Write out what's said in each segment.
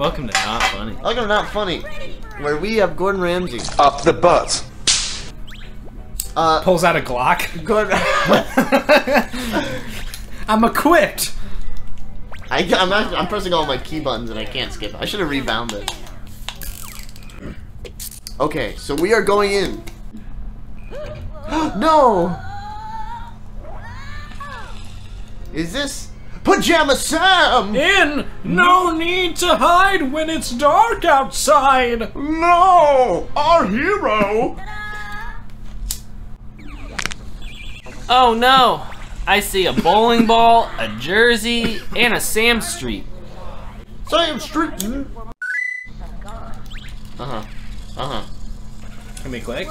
Welcome to Not Funny. Welcome to Not Funny, where we have Gordon Ramsay. Up the butt. Uh, Pulls out a Glock. Gordon. I'm equipped. I, I'm, actually, I'm pressing all my key buttons and I can't skip. I should have rebound it. Okay, so we are going in. no! Is this Pajama Sam? In. No need to hide when it's dark outside. No! Our hero! Oh no! I see a bowling ball, a jersey, and a Sam Street. Sam Street! Uh-huh. Uh-huh. Can we click?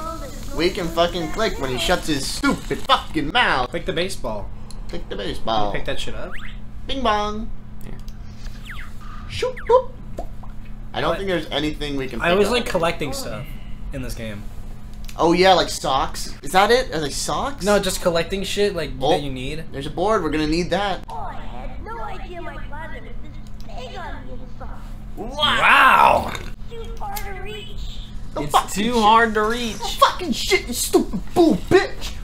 We can fucking click when he shuts his stupid fucking mouth. Click the baseball. Click the baseball. Pick that shit up. Bing bong. Here. Shoot, boop. I don't What? think there's anything we can. I pick always up. like collecting stuff in this game. Oh yeah, like socks. Is that it? Are they socks? No, just collecting shit like Oh. that you need. There's a board. We're gonna need that. Oh, I had no idea my closet was this big on the inside. Wow. Too far to reach. The It's too shit. hard to reach. Fucking shit, you stupid bull bitch.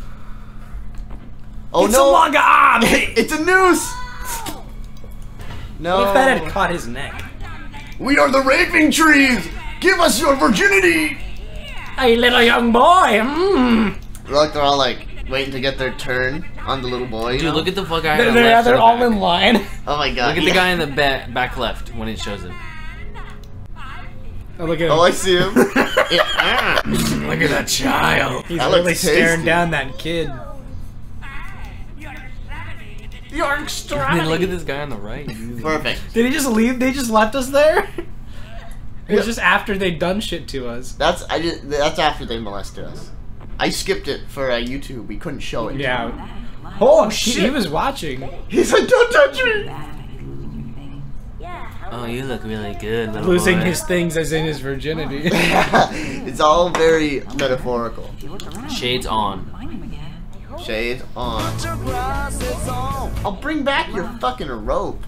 Oh it's no! a longer arm. Ah, it's a noose. No. What if that had caught his neck? We are the raping trees. Give us your virginity. Hey, little young boy. Mm. Look, they're all like waiting to get their turn on the little boy. Dude, know? look at the fuck guy They're, on the they're, left. they're all back. in line. Oh my god. Look at the guy in the back, back left when it shows him. Oh, look at him. Oh, I see him. Yeah, ah. Look at that child. He's That really staring down that kid. You're And then look at this guy on the right. Perfect. Did he just leave? They just left us there? It was Yeah. just after they'd done shit to us. That's I just that's after they molested us. I skipped it for uh, YouTube. We couldn't show it. Yeah. Oh shit. shit! He was watching. He said, don't touch me. Yeah. Oh, you look really good, little Losing boy. his things as in his virginity. it's all very metaphorical. Shades on. Shades on. I'll bring back your fucking rope.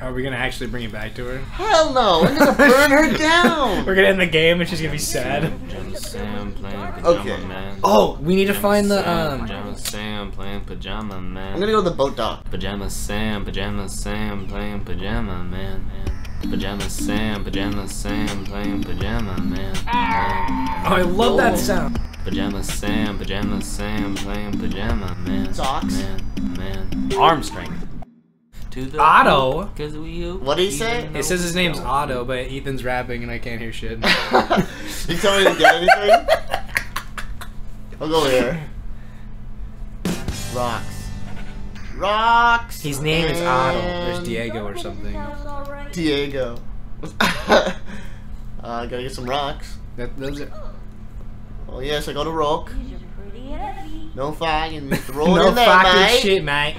Are we gonna actually bring it back to her? Hell no! I'm gonna burn her down. We're gonna end the game and she's gonna be sad. Sam playing Okay. man. Oh, we need to Pajama find the Sam, um. Pajama Sam playing pajama man. I'm gonna go to the boat dock. Pajama Sam, Pajama Sam playing pajama man. man. Pajama Sam, Pajama Sam playing pajama man. man. Oh, I love that sound. Pajama Sam, Pajama Sam playing pajama man. Socks. Man, man. Arm strength. To the Otto? Cause we What'd he say? It says his name's Otto, but Ethan's rapping and I can't hear shit. you tell me to get anything? I'll go here. Rocks. Rocks. His name is Otto. There's Diego or something. Sounds all right. Diego. uh, gotta get some rocks. That, those are, Oh yes, I got a rock. These are pretty. No fucking throw it no in there, fucking mate. shit, mate.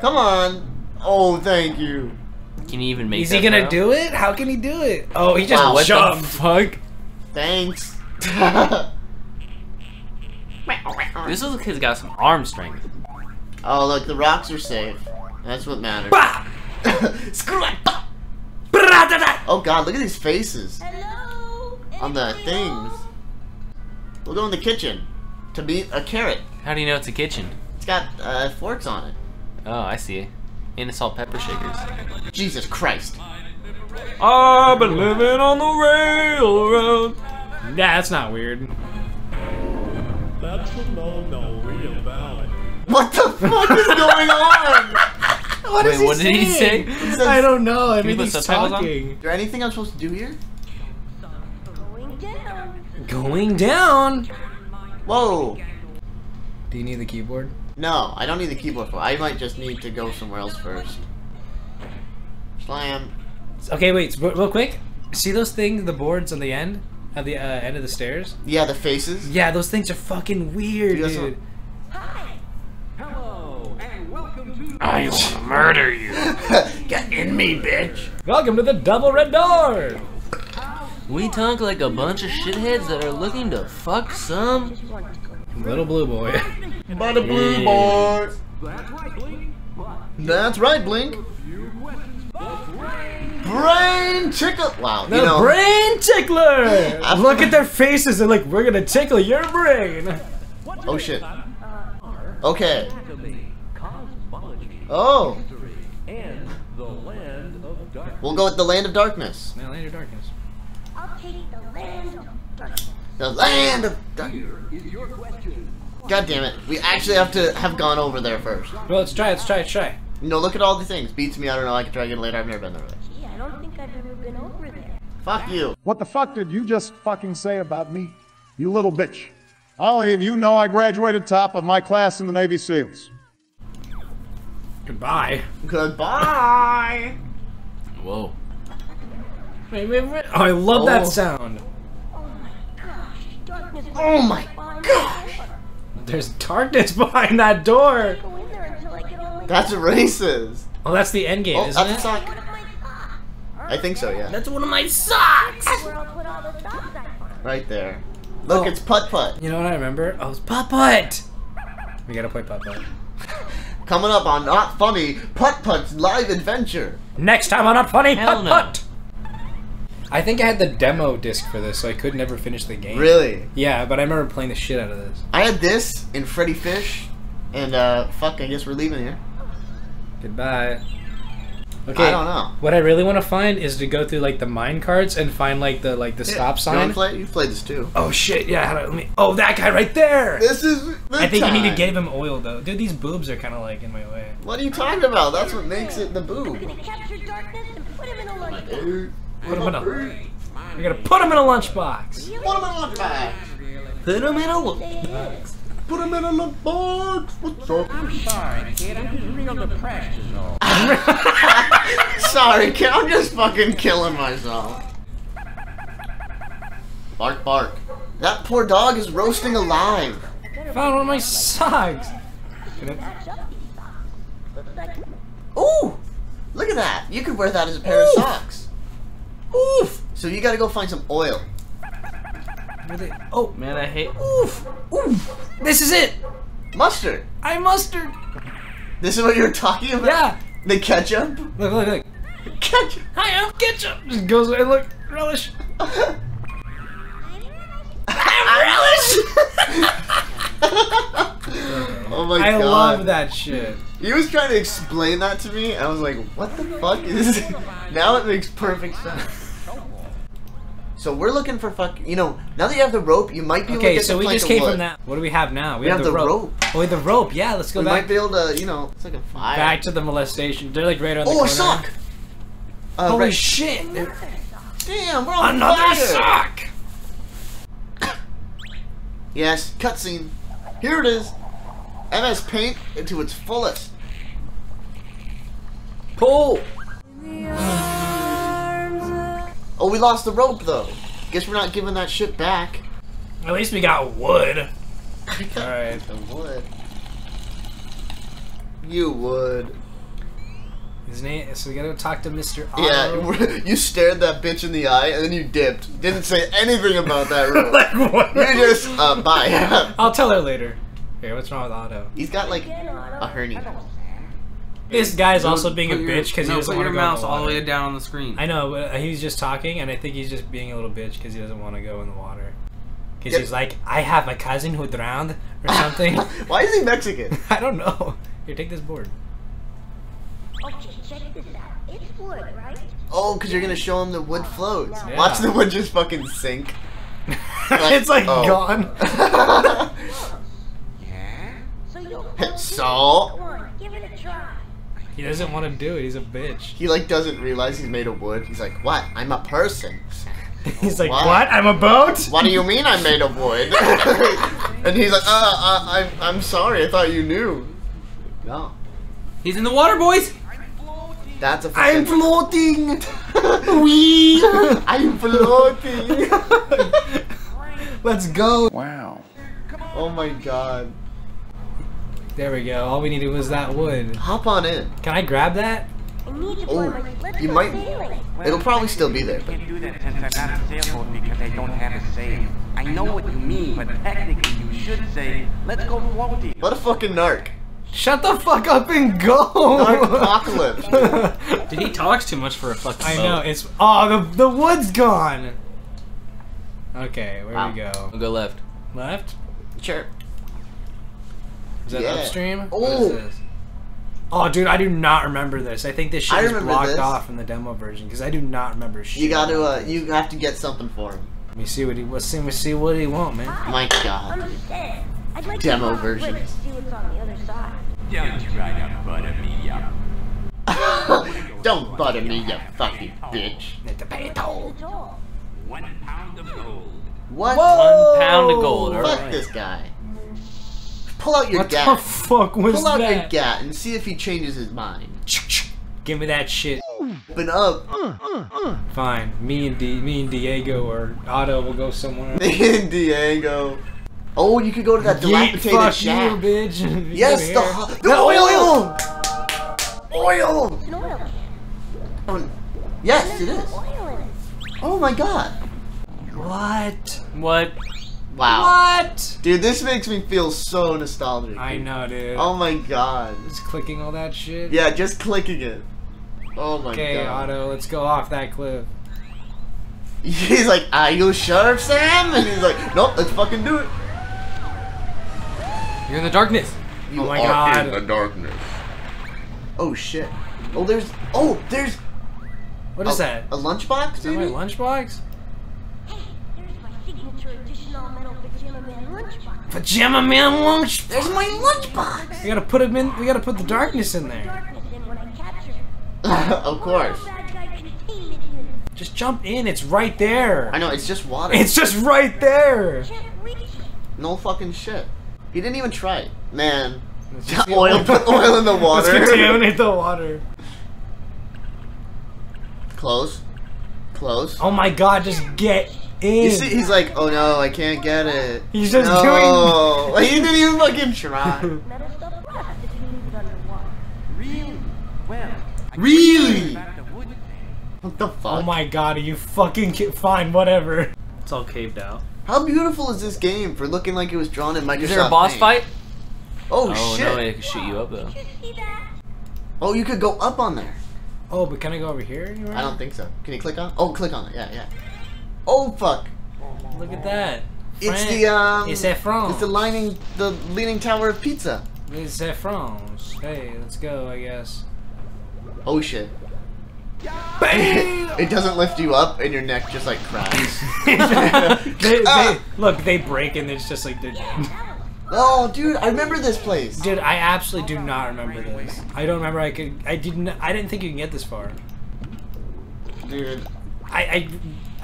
Come on. Oh, thank you. Can you even make Is he gonna throw? do it? How can he do it? Oh, he just Wow, what the fuck? Thanks. This little kid's got some arm strength. oh, look, the rocks are safe. That's what matters. Bah! Screw it. Oh god, look at these faces Hello. On the things. We'll go in the kitchen to meet a carrot. How do you know it's a kitchen? It's got uh, forks on it. Oh, I see. And the salt pepper shakers. Jesus Christ. I've been living on the railroad. Yeah, that's not weird. That's the no-no we about. What the fuck is going on? What Wait, what did he say? I don't know. I mean, put he's subtitles on? talking. Is there anything I'm supposed to do here? Going down. Whoa. Do you need the keyboard? No, I don't need the keyboard for. I might just need to go somewhere else first. Slam. Okay, wait, real real quick. See those things, the boards on the end, at the uh, end of the stairs? Yeah, the faces. Yeah, those things are fucking weird, You guys dude. Hello, and welcome to I will murder you. Get in me, bitch. Welcome to the double red door. We talk like a bunch of shitheads that are looking to fuck some. Little blue boy. By the blue boy. That's right, Blink. That's right, Blink. brain tickle. Wow, The you know, brain tickler! After- Look at their faces. They're like, we're gonna tickle your brain. Oh shit. Okay. Oh, And the land of darkness. we'll go with the land of darkness. Now, Land of Darkness. I'll take the land of darkness. The land of darkness. God damn it. We actually have to have gone over there first. Well, let's try. Let's try. Let's try. No, look at all the things. Beats me, I don't know, I can try again later. I've never been there. Gee, I don't think I've ever been over there. Fuck you. What the fuck did you just fucking say about me? You little bitch. I'll have you know I graduated top of my class in the Navy SEALs. Goodbye. Goodbye. Whoa. Oh, I love Oh. that sound. Oh my gosh, darkness. Oh behind gosh. the door. There's darkness behind that door. Go in there until I get all my That's racist. Oh, that's the end game, Oh, isn't that's it? sock. One of my socks. I think so, yeah. That's one of my socks. Where I'll put all the socks I find. Right there. Look, Oh. it's putt putt. You know what I remember? Oh, it's putt putt. We gotta play putt putt. Coming up on Not Funny, Putt Putt's live adventure. Next time on Not Funny Hell Putt no. Putt. I think I had the demo disc for this, so I could never finish the game. Really? Yeah, but I remember playing the shit out of this. I had this in Freddi Fish, and uh, fuck, I guess we're leaving here. Goodbye. Okay. I don't know. What I really want to find is to go through like the mine carts and find like the like the stop sign. wanna play? You played this too. Oh shit! Yeah. How do, let me. Oh, that guy right there. This is. The I think you need to give him oil though, dude. These boobs are kind of like in my way. What are you talking about? That's what makes it the boob. Gonna capture darkness and put him in a lunch. Dude. Put him in a. You're gonna put him in a lunchbox. Put him in a lunchbox. Put him in a look. Put him in a lunchbox. What's up? Sorry, kid. I'm just real depressed is all. Sorry, kid. I'm just fucking killing myself. Bark, bark. That poor dog is roasting alive. Found one of my socks. Can I- Match up these socks. Looks like Ooh! Look at that. You could wear that as a pair of socks. Oof! So you gotta go find some oil. where they- Oh, Man, I hate. oof, oof. This is it. Mustard. I mustard. This is what you're talking about? Yeah. The ketchup? Look, look, look. Ketchup. Hi, I'm ketchup. Just goes away. Look, relish. oh my I god. I love that shit. He was trying to explain that to me, and I was like, what the fuck is this? Now it makes perfect sense. So we're looking for fuck. You know, now that you have the rope, you might be able to Okay, get so the we just came wood. from that. What do we have now? We have the rope. Oh, wait, the rope. Yeah, let's go We back might be able to, you know, it's like a fire. back to the molestation. They're like right on the oh, corner. a sock! Uh, Holy right- shit! Damn, we're on Another fire! sock. Yes, cutscene. Here it is. MS Paint into its fullest. Pull. Oh, we lost the rope though. Guess we're not giving that shit back. At least we got wood. Alright. Alright. The wood. You would. His name. So we gotta talk to Mr. Otto. Yeah, you stared that bitch in the eye and then you dipped. Didn't say anything about that rope. like what? you just, uh, bye. I'll tell her later. Okay, what's wrong with Otto? He's got like a hernia. This guy's also being a your- bitch because he no, doesn't put want to your go mouse in the all the way down on the screen. I know, but uh, he's just talking, and I think he's just being a little bitch because he doesn't want to go in the water. Because Yep. he's like, I have a cousin who drowned or something. Why is he Mexican? I don't know. Here, take this board. Okay, check this out. It's wood, right? Oh, because you're gonna show him the wood floats. Yeah. Watch the wood just fucking sink. it's like oh. gone. So you'll So? Go on, give it a try. he doesn't want to do it. He's a bitch. He like doesn't realize he's made of wood. He's like, what? I'm a person. He's like, What? what? I'm a boat? What do you mean I'm made of wood? and he's like, uh, uh, I'm, I'm sorry. I thought you knew. No. He's in the water, boys. That's a fucking... I'm floating. Wee! I'm floating. Let's go. Wow. oh my god. There we go. All we needed was that wood. Hop on in. Can I grab that? I need to Oh, find my slip you might- sailing. It'll probably still be there. can't do that since I'm not a sailboat because I don't have a sail. I know what you mean, but technically you should say, let's go floating. What a fucking narc. Shut the fuck up and go. Dark apocalypse. Dude, he talks too much for a fucking I boat. know it's oh the the wood's gone. Okay, where Wow. we go? I'll go left. Left? Sure. Is that Yeah. upstream? Oh. What is this? Oh, dude, I do not remember this. I think this shit I is blocked this. off in the demo version because I do not remember shit. You gotta, uh, you have to get something for him. Let me see what he. Let's see. Let's see what he want, man. My God. Understand? I'd like Demo to borrow a brick version. to see what's on the other side. Don't try to butter me up. Don't butter me, you fucking bitch. The potato. It's all. One pound of gold. What? One pound of gold. Fuck Alright. this guy. Pull out your What the gat. fuck was that? Pull out your gat and see if he changes his mind. Give me that shit. Open up. Fine. Me and D, me and Diego or Otto will go somewhere. in Diego. Oh, you could go to that Yeet, dilapidated fuck shack. you, bitch. Yes, the, the oil! Oil! Oil. Oh, yes, it is. oil. Oh my god. What? What? Wow. What? Dude, this makes me feel so nostalgic. I know, dude. Oh my god. Just clicking all that shit. Yeah, just clicking it. Oh my Okay, god. Okay, Otto, let's go off that cliff. He's like, are you sure, Sam? And he's like, nope, let's fucking do it. You're in the darkness. You Oh my are God. in the darkness. Oh shit. Oh, there's. Oh, there's. What is a, that? A lunchbox, Is that my maybe? lunchbox? Hey, there's my signature edition all metal pajama man lunchbox. Pajama man lunch. There's my lunchbox. We gotta put him in. We gotta put the darkness in there. Darkness in when I capture him. of course. Bad guy containment unit. Just jump in. It's right there. I know, it's just water. It's just right there. Can't reach it. no fucking shit. He didn't even try it. Man. Oil, put oil in the water. Let's contaminate the water. Close. Close. Oh my god, just get in. You see, he's like, oh no, I can't get it. He's just no. doing. He didn't even fucking try. Metal stuff rust if you leave it underwater. Really? Well, Really? back the wood thing. What the fuck? oh my god, are you fucking ki- fine? Whatever. It's all caved out. How beautiful is this game for looking like it was drawn in Microsoft? Is there a boss Paint? fight? Oh, Oh shit. no, it can shoot you up though. Did you see that? Oh, you could go up on there. Oh, but can I go over here? anywhere? I don't think so. Can you click on? Oh, click on it. Yeah, yeah. Oh fuck! Look at that. It's the um. It's a France. It's the lining, the leaning tower of pizza. It's a France. Hey, let's go. I guess. Oh shit! Bam! It doesn't lift you up, and your neck just like cracks. they, they, Ah! look, they break and it's just like they're dead. oh, dude, I remember this place. Dude, I absolutely do not remember this. I don't remember. I could. I didn't. I didn't think you can get this far. Dude, I. I,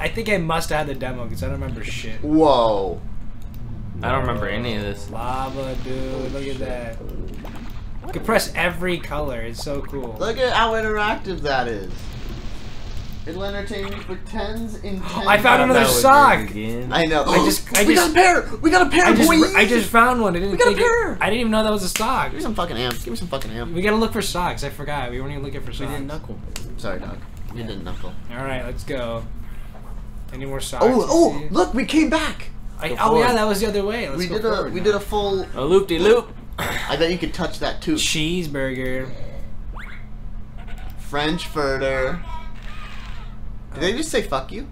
I think I must have had the demo because I don't remember shit. whoa. I don't remember any of this. Lava, dude. Look at that. You can press every color. It's so cool. Look at how interactive that is. It'll entertain me for tens in tens. I found another hours. sock. I know. I just- I we just- got a pair. We got a pair, I just. boys. I just found one. I didn't. We got a think it- pair. I didn't even know that was a sock. Give me some fucking amp. Give me some fucking amp. We gotta look for socks. I forgot. We weren't even looking for socks. We didn't knuckle. Sorry, dog. You didn't knuckle. All right, let's go. Any more socks? Oh, oh! Look, we came back. I, oh forward. yeah, that was the other way. Let's we go did a forward we now. did a full. A loop de loop. I bet you could touch that too. cheeseburger. French furter. Did they uh, just say fuck you?